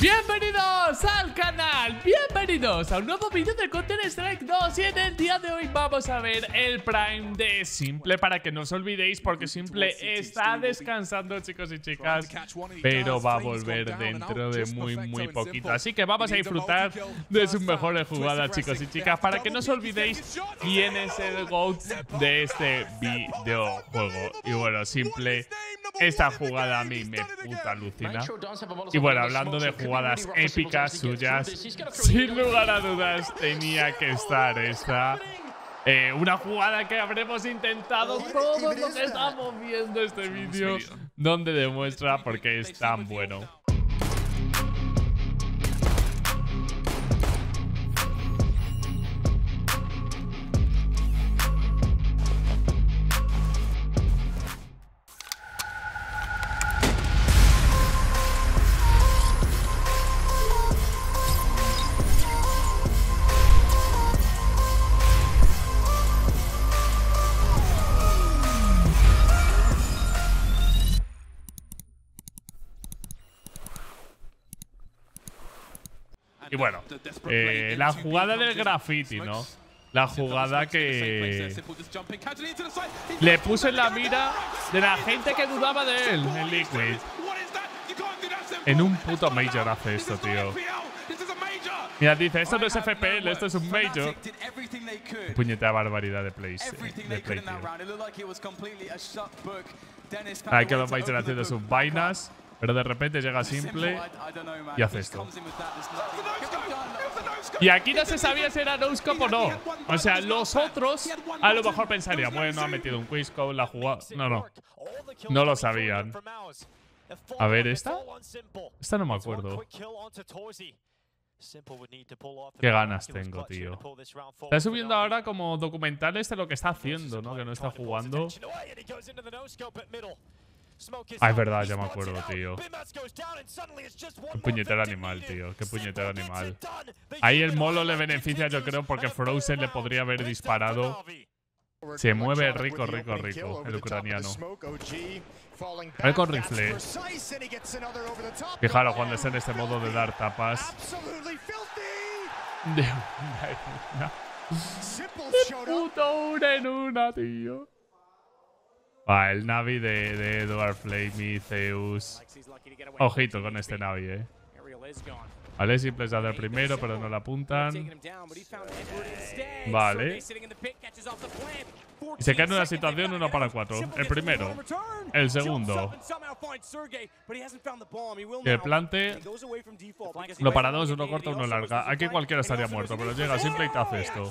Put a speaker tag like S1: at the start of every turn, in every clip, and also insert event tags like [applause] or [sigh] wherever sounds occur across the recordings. S1: Bienvenidos al canal, bienvenidos a un nuevo vídeo de Counter Strike 2 y en el día de hoy vamos a ver el Prime de Simple para que no os olvidéis porque Simple está descansando chicos y chicas pero va a volver dentro de muy muy poquito así que vamos a disfrutar de sus mejores jugadas chicos y chicas para que no os olvidéis quién es el GOAT de este videojuego y bueno Simple esta jugada a mí me puta alucina.
S2: Y bueno, hablando de
S1: jugadas épicas suyas, sin lugar a dudas tenía que estar esta. Eh, una jugada que habremos intentado todos los que estamos viendo este vídeo, donde demuestra por qué es tan bueno. bueno, eh, la jugada del graffiti, ¿no? La jugada que le puso en la mira de la gente que dudaba de él en Liquid. En un puto Major hace esto, tío. Mira, dice, esto no es FPL, esto es un Major. Puñetera barbaridad de plays. Eh, de play, tío. Ahí Major haciendo sus vainas. Pero de repente llega simple y hace esto. Y aquí no se sabía si era Noscope o no. O sea, los otros a lo mejor pensarían, bueno, ha metido un Quizco, la jugada. No, no. No lo sabían. A ver, ¿esta?
S2: Esta no me acuerdo. Qué ganas tengo, tío. Está subiendo
S1: ahora como documentales de lo que está haciendo, ¿no? Que no está jugando. Ah, es verdad, ya me acuerdo, tío. Qué puñetero animal, tío. Qué puñetero animal. Ahí el molo le beneficia, yo creo, porque Frozen le podría haber disparado. Se mueve rico, rico, rico, el ucraniano. el con rifle. Fijaros cuando es en este modo de dar tapas. puto una en una, tío. Va, el Navi de, Edward Flamey, Zeus. Ojito con este Navi, eh. Vale, simple es el primero, pero no la apuntan. Vale. Y se cae en una situación uno para cuatro. El primero. El segundo.
S2: El plante. lo para
S1: dos, uno corto, uno larga. Aquí cualquiera estaría muerto, pero llega simple y te hace esto.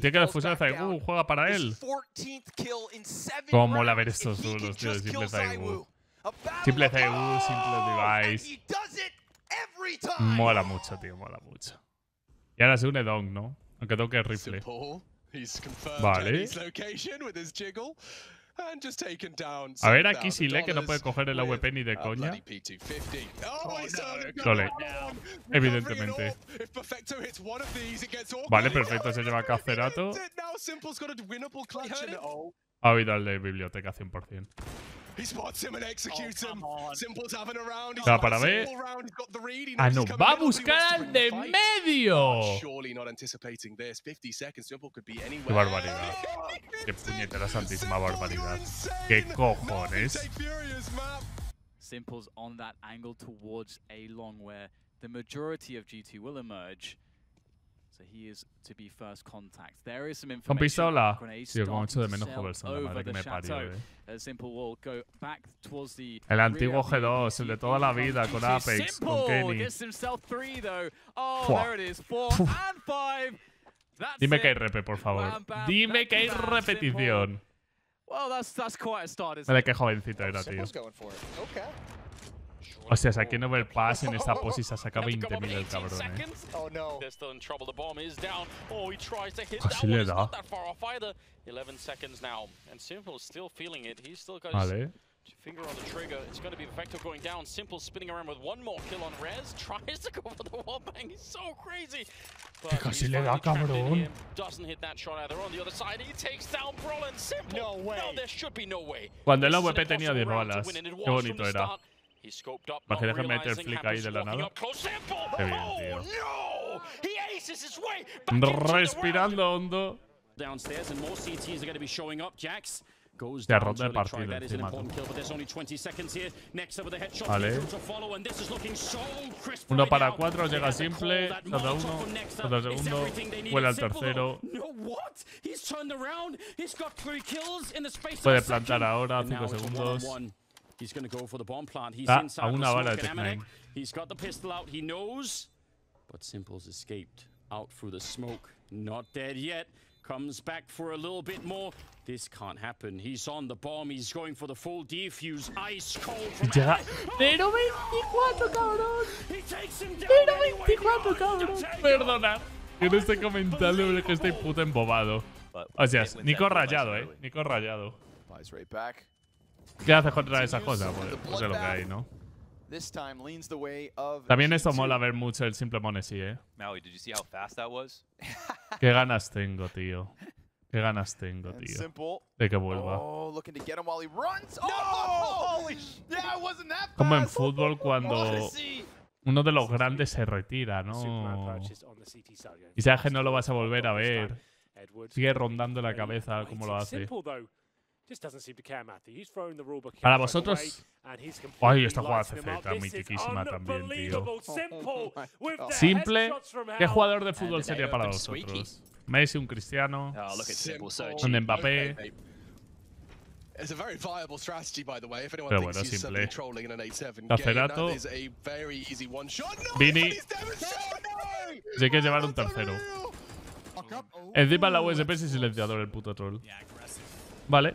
S1: Tiene que la a de juega para él. ¿Cómo la ver estos duros, tío? Simple Zaigu. Simple Zaigu, simple device. Mola mucho, tío, mola mucho. Y ahora se une Dong, ¿no? Aunque Dong es rifle. Vale. A ver aquí si lee que no puede coger el AWP ni de uh, coña. Oh, oh, Evidentemente. Vale, perfecto. Se lleva Cacerato. Oh. Ha oído al de biblioteca 100%.
S2: He spots him and executes oh, him. Simple's having a round. Está para B.
S1: Ah, no, va a buscar al de medio.
S2: Qué barbaridad.
S1: Qué puñetera santísima barbaridad. Qué cojones.
S2: Simple's on that angle towards A long where the majority of G2 will emerge. So he is to be first contact. There is some information. El antiguo G2, el de toda la vida con Apex, con Kenny. Oh,
S1: Dime que hay repe, por favor. Dime que hay repetición.
S2: Vale, qué jovencito oh, era, tío.
S1: O sea, saqué en pass en esta pose y se saca is el cabrón, eh. Casi oh, oh, ah, le da.
S2: Vale. Finger on the trigger. It's going to be effective going down. Simple spinning around with one more kill on Rez. [laughs] Tries to go for the wall bang. He's so crazy. But casi le da, cabrón. Doesn't hit that shot either. On the other side, he takes down Brolin. Simple. No way. No, there should be no way. Cuando el AWP tenía de balas. Qué bonito era parece que déjame meter flick ahí de la nada. Qué bien, oh, tío. Respirando hondo. Ya roto el partido encima. Vale.
S1: Uno para cuatro, llega simple. Cada uno, cada segundo. Vuela al tercero.
S2: Puede plantar ahora, cinco segundos. He's going to go for the bomb plant. He's ah, inside the smoke and Amanek. He's got the pistol out. He knows. But Simple's escaped out through the smoke. Not dead yet. Comes back for a little bit more. This can't happen. He's on the bomb. He's going for the full defuse. Ice cold from ya. Pero 24, cabrón. He takes him down Pero 24, cabrón. Perdona.
S1: En este comentario de que estoy puto embobado. O sea, Nico rayado, eh. Nico
S2: rayado. Buys right back.
S1: ¿Qué haces contra esa cosa? Pues, pues, es lo que hay, ¿no?
S2: También esto mola
S1: ver mucho el simple Monesi, ¿eh?
S2: [laughs]
S1: Qué ganas tengo, tío. Qué ganas tengo, tío. De que vuelva. Oh,
S2: oh, como en fútbol cuando oh,
S1: uno de los grandes se retira, ¿no? Y Quizás que no lo vas a volver a ver. Sigue rondando la cabeza como lo hace. Para vosotros. Ay, esta jugada CZ mitiquísima también, tío. Oh,
S2: simple. Oh, oh, ¿Qué jugador de fútbol sería para vosotros?
S1: Messi, un cristiano. Un Mbappé.
S2: Pero bueno, simple. trolling in an Vini.
S1: hay que llevar un tercero. Encima la USP sin silenciador, el puto troll. Vale.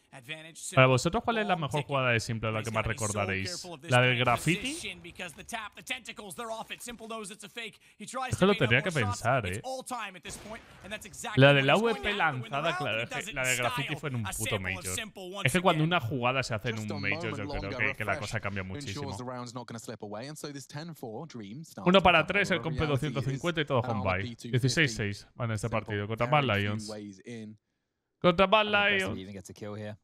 S2: Para vosotros, ¿cuál
S1: es la mejor jugada de simple, la que más recordaréis? ¿La del graffiti? Es que lo tenía que pensar, ¿eh? La del AWP lanzada, claro. La del graffiti fue en un puto Major. Es que cuando una jugada se hace en un Major, yo creo que, la cosa cambia muchísimo.
S2: Uno para tres, el comp 250 y todo home buy 16-6
S1: van en este partido contra Lions. Go to Balaios.
S2: even gets a kill here.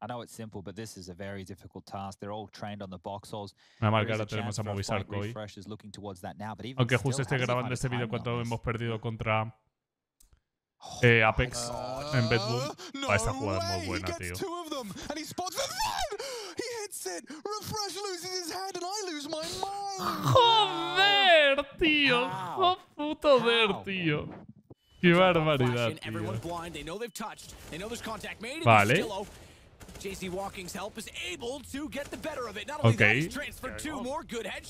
S2: I know it's simple, but this is a very difficult task. They're all trained on the box holes. Nada mal que ahora tenemos a Movistar Koi. Aunque justo esté grabando este video
S1: cuando hemos perdido contra oh, eh, Apex oh, en Bedboom. No ah, esta jugada es muy buena, tío. Joder, tío. Joder, tío. Qué barbaridad. Tío. Vale. Ok.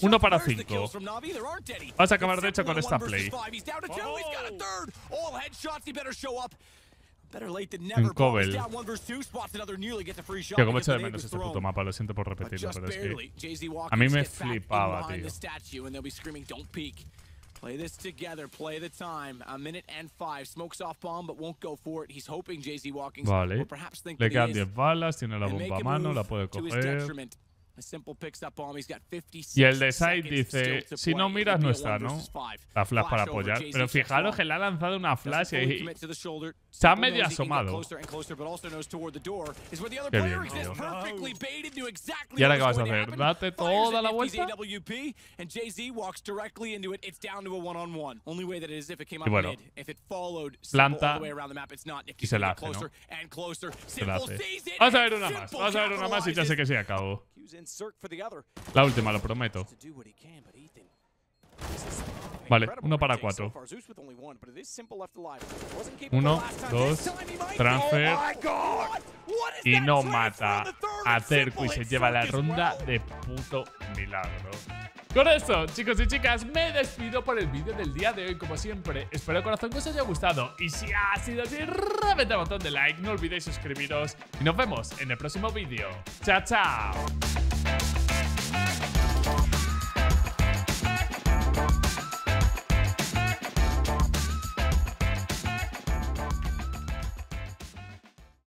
S1: Uno para cinco. Vas a acabar de hecho con esta play.
S2: Un oh. En Cobel. Tío, como echo de
S1: menos este puto mapa, lo siento por repetirlo, pero es que... A mí me flipaba,
S2: tío. Play this together. Play the time. A minute and five. Smokes off bomb, but won't go for it. He's hoping Jay-Z walking. Vale. Le quedan
S1: balas. Tiene la bomba a mano. La puede coger.
S2: Y el de Side dice, si no miras no está, ¿no?
S1: La flash para apoyar. Pero fijaros que le ha lanzado una flash y se ha medio asomado.
S2: Qué ¿Y ahora qué vas a
S1: hacer? ¿Date toda la
S2: vuelta? Y bueno, planta y se la hace, ¿no? Se la hace. Vamos a ver una más, vamos a ver una más y ya sé que
S1: se acabó
S2: la última, lo prometo. Vale, uno para cuatro. Uno, dos,
S1: transfer. Oh y no mata a y se lleva la ronda de puto milagro. Con esto, chicos y chicas, me despido por el vídeo del día de hoy, como siempre. Espero, corazón, que os haya gustado. Y si ha sido así, reventa el botón de like, no olvidéis suscribiros. Y nos vemos en el próximo vídeo. ¡Chao, chao!